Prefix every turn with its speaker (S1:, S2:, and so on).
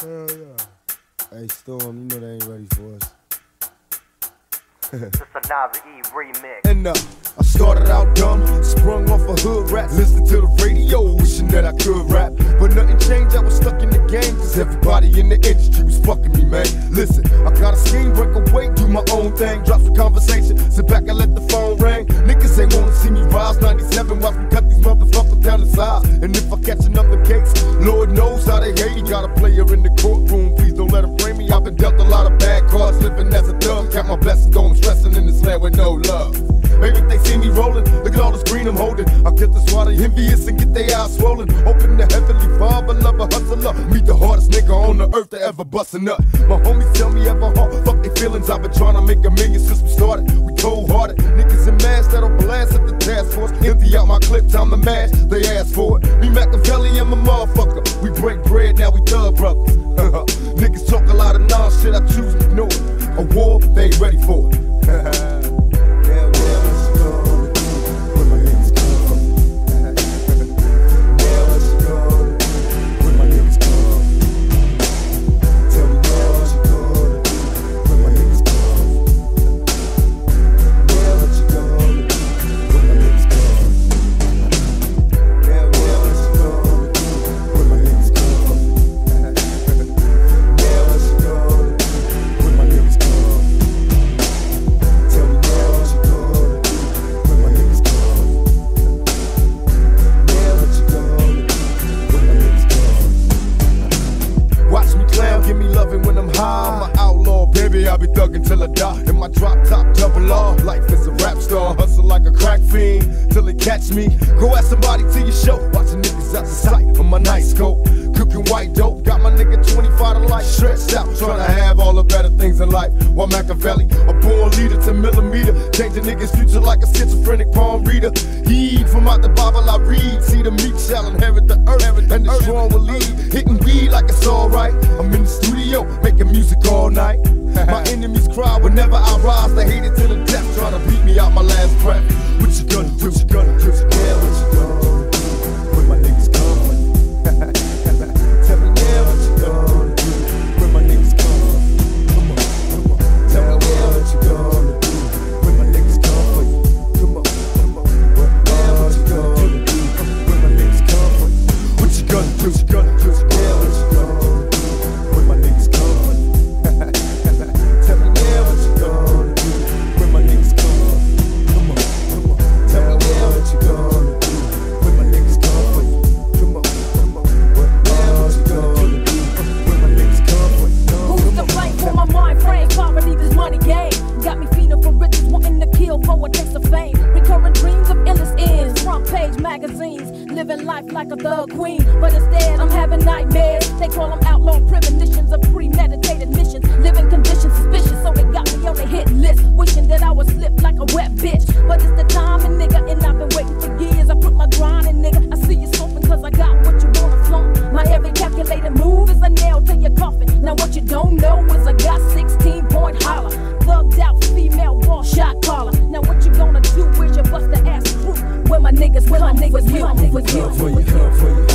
S1: Hell yeah. Hey, Storm, you know they ain't ready for us.
S2: It's a Nozzy E remix.
S1: And uh, I started out dumb, sprung off a hood rap, listening to the radio, wishing that I could rap. But nothing changed, I was stuck in the game, cause everybody in the industry was fucking me, man. Listen, I got a scheme, break away, do my own thing, drop some conversation, sit back and let the phone ring. Niggas ain't wanna see me rise 97, watch me cut these motherfuckers down the size. And if I catch another case, Lord knows how they hate. Got a player in the courtroom, please don't let him frame me. I've been dealt a lot of bad cards, living as a thug. Count my blessings, don't stressing in this land with no love. Maybe they see me rolling, look at all this green I'm holding. I get this water envious and get their eyes swollen. Open the heavenly father, love a hustler. Meet the hardest nigga on the earth that ever bustin' up. My homies tell me ever hard, fuck their feelings. I've been trying to make a million since we started. We cold hearted, niggas in masks that'll blast at the task force. Empty out my clip, time to mash, they ask for it. Me Makaveli and my motherfucker. We break bread, now we thug brothers. Uh-huh. niggas talk a lot of nonsense, I choose to ignore it. A war, they ain't ready for it. thugging till I die. In my drop top, double R. Life is a rap star, hustle like a crack fiend till they catch me. Go ask somebody to your show. Watching niggas out the sight on my night scope. Cooking white dope, got my nigga 25 to life. Stressed out, trying to have all the better things in life. While Makaveli, a born leader to millimeter. Changing niggas' future like a schizophrenic palm reader. Heed from out the Bible I read. See the meek shall inherit the earth, and the strong will lead. Hitting weed like it's alright. I'm in the studio, making music all night. My enemies cry whenever I rise. They hate it to the death, trying to beat me out my last breath. What you gonna do? What you gonna do?
S3: Something for you.